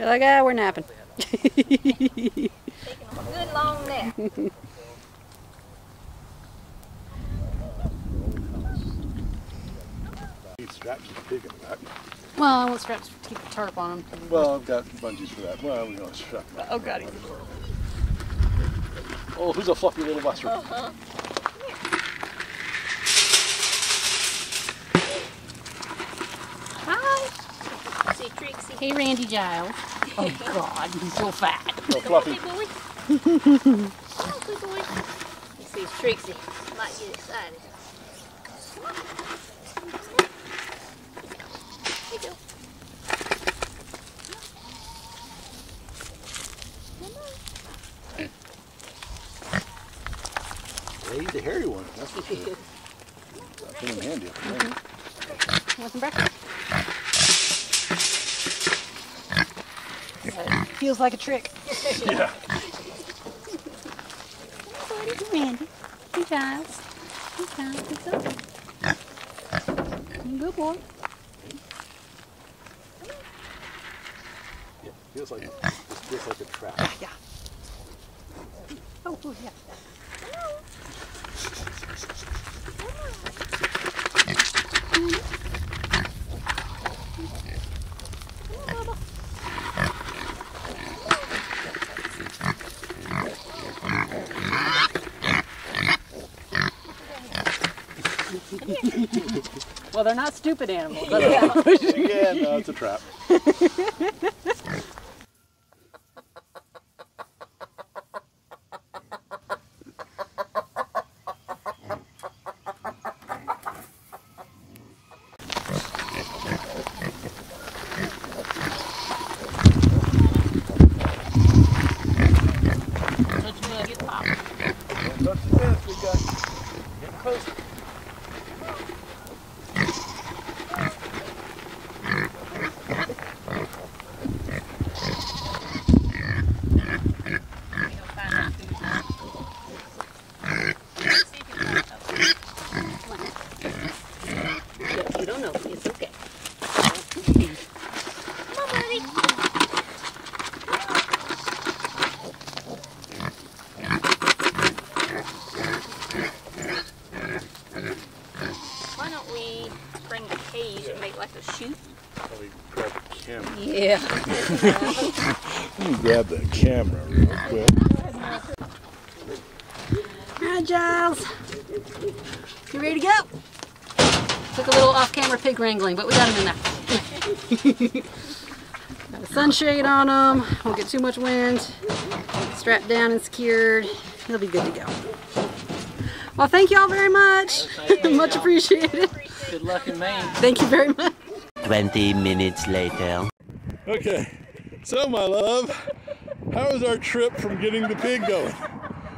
They're like, ah, we're napping. Taking a good long nap. Straps to the pig in well, I want straps to keep the tarp on them. Well, I've got bungees for that. Well, we're gonna strap them. Oh, God. Oh, who's a fluffy little buster? Uh-huh. Hi. See Trixie. Hey, Randy Giles. Oh, God, he's so fat. Oh, fluffy. big boy. Come on, boy. You see Trixie. Might get excited. Come on. Here you go. Hey, the hairy one. That's for sure. That came in handy. up there. Mm-hmm. Want some breakfast? Feels like a trick. Yeah. Hey, Randy. Hey, Giles. Hey, Giles. What's up? Good boy. yeah. Feels like this feels like a trap. Yeah. Oh, oh yeah. Well, they're not stupid animals. yeah, no, it's a trap. Touch the fence, we got get close. You don't know. It's okay. Come on, buddy. Why don't we bring a cage and make like a chute? Probably grab the camera. Yeah. Let me grab the camera real quick. All right, Giles. You ready to go? Took a little off-camera pig wrangling, but we got him in there. got a sunshade on him. Won't get too much wind. Strapped down and secured. He'll be good to go. Well, thank you all very much. much appreciated. Good luck in Maine. Thank you very much. 20 minutes later. Okay, so my love, how is our trip from getting the pig going?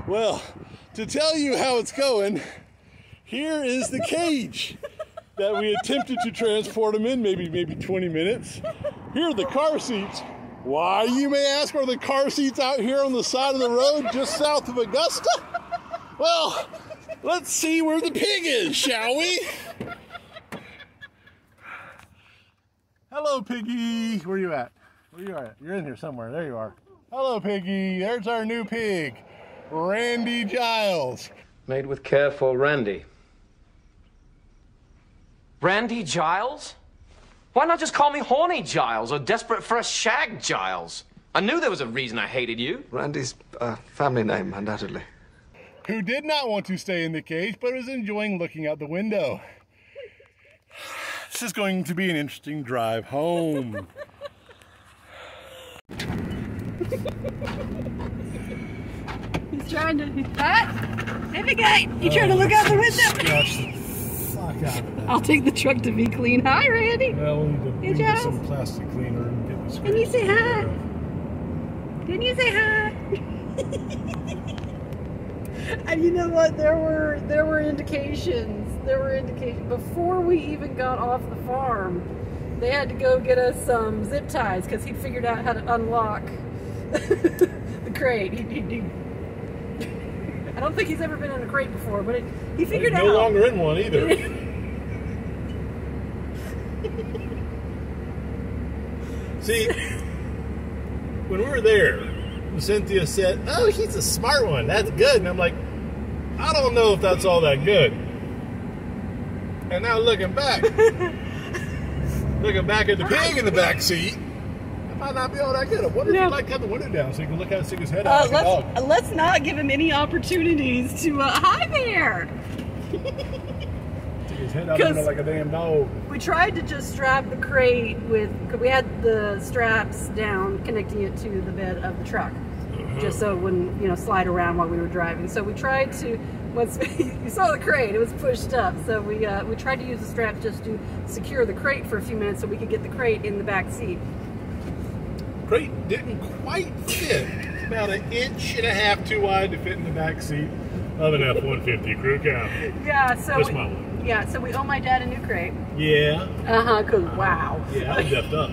Well, to tell you how it's going, here is the cage that we attempted to transport him in, maybe maybe 20 minutes. Here are the car seats. Why, you may ask, are the car seats out here on the side of the road just south of Augusta? Well, let's see where the pig is, shall we? Hello, Piggy. Where you at? Where you at? You're in here somewhere. There you are. Hello, Piggy. There's our new pig, Randy Giles. Made with care for Randy. Randy Giles? Why not just call me Horny Giles or Desperate for a Shag Giles? I knew there was a reason I hated you. Randy's uh, family name, undoubtedly. who did not want to stay in the cage but was enjoying looking out the window. This is going to be an interesting drive home. He's trying to. What? Hey, big guy. You trying to look out the window? Oh, Scratch the fuck out of that. I'll take the truck to be clean. Hi, Randy. Well, we need to Hey, we need some plastic cleaner and get this. Can you say hi? Can you say hi? and you know what? There were there were indications. There were indications before we even got off the farm. They had to go get us some zip ties because he figured out how to unlock the crate. He, he, he, I don't think he's ever been in a crate before, but it, he figured out. no longer in one either. See, when we were there, Cynthia said, "Oh, he's a smart one. That's good." And I'm like, "I don't know if that's all that good." And now looking back, looking back at the pig in the back seat, it might not be all that good. I wonder if No. you'd like to have the window down so you can look out and stick his head Uh, out let's uh, let's not give him any opportunities to. Uh, hi there. Stick his head out the like a damn dog. We tried to just strap the crate with. 'cause We had the straps down, connecting it to the bed of the truck, just so it wouldn't you know slide around while we were driving. So we tried to. Once you saw the crate, it was pushed up. So we uh, we tried to use the straps just to secure the crate for a few minutes, so we could get the crate in the back seat. crate didn't quite fit. It's about an inch and a half too wide to fit in the back seat of an F-150 crew cab. Yeah. So That's we, my one. yeah. So we owe my dad a new crate. Yeah, Uh huh. Cause wow. yeah, I was effed up.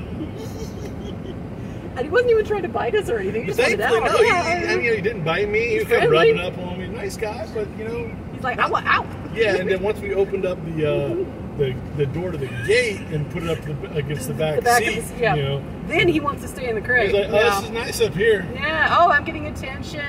He wasn't even trying to bite us or anything. He just wanted thankfully, out. no, he, I mean, he didn't bite me. He was He's kind of rubbing up on me. Nice guy, but you know, He's like, ow, ow. yeah. And then once we opened up the uh, the the door to the gate and put it up the, against the back, The back seat, of the yeah. you know, Then he wants to stay in the crate. he's like, "Oh, yeah. this is nice up here." yeah. Oh, I'm getting attention.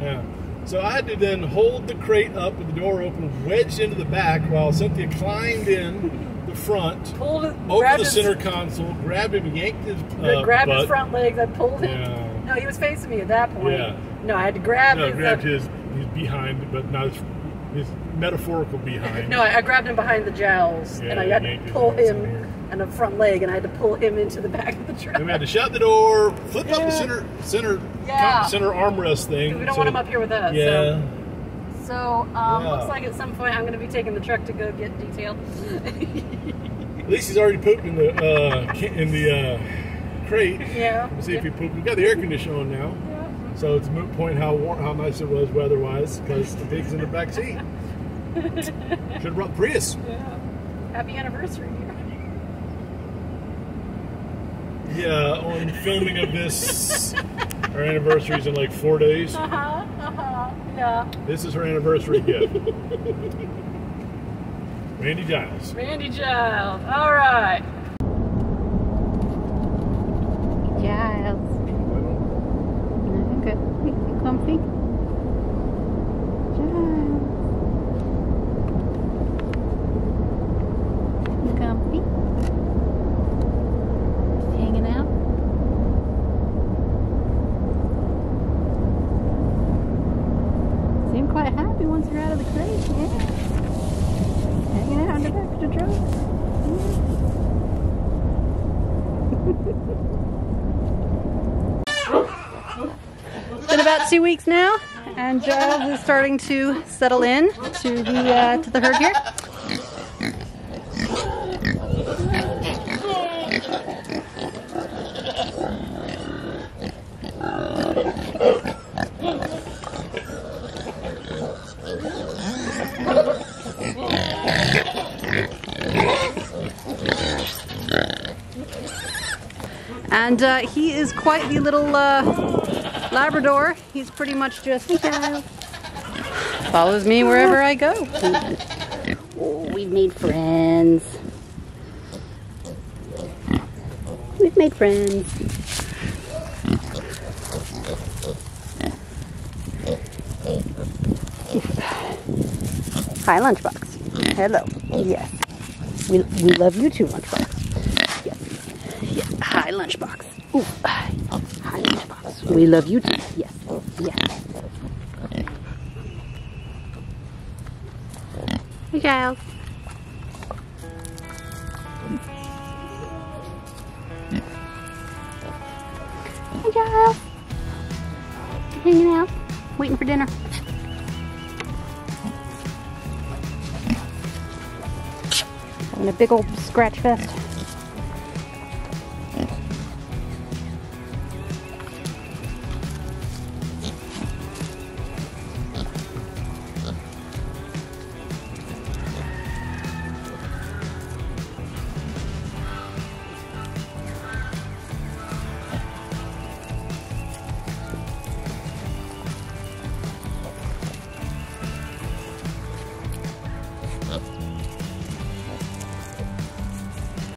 Yeah. So I had to then hold the crate up with the door open, wedged into the back, while Cynthia climbed in front, Pulled it, over grabbed the his, center console, grabbed him, yanked his uh, grabbed his front legs. I pulled him. Yeah. No, he was facing me at that point. Yeah. No, I had to grab No, his. grabbed uh, his his behind, but not his, his metaphorical behind. no, I, I grabbed him behind the jowls, and I had to pull him and a front leg, and I had to pull him into the back of the truck. Then we had to shut the door, flip up the center center Yeah. center armrest thing. we don't so- want him up here with us. Yeah. So, so um, Yeah. looks like at some point I'm going to be taking the truck to go get detailed. At least he's already pooped in the uh, in the uh, crate. yeah. Let's see if he pooped. We got the air conditioner on now. Yeah. So it's a moot point how warm, how nice it was weather-wise because the pig's in the back seat. Should have brought Prius. Yeah. Happy anniversary. Yeah, on filming of this, our anniversary's in like four days. Uh huh. Yeah. This is her anniversary gift. Randy Giles. Randy Giles. All right. Giles. Okay. You comfy? Giles. You comfy? Hanging out? Seem quite happy once you're out of the crate, yeah. Hanging out in the back of the truck. It's been about two weeks now, and Giles is starting to settle in to the uh, to the herd here. And uh, he is quite the little uh, Labrador. He's pretty much just uh, follows me wherever I go. Oh, we've made friends. We've made friends. Hi, Lunchbox. Hello. Yes. We, we love you too, Lunchbox. Yes. Yes. Hi, Lunchbox. Ooh. Hi, Hi, Lunchbox. We love you too. Yes. Yes. Hey, Giles. Hey, Giles. Hanging out, waiting for dinner. Having a big old scratch fest.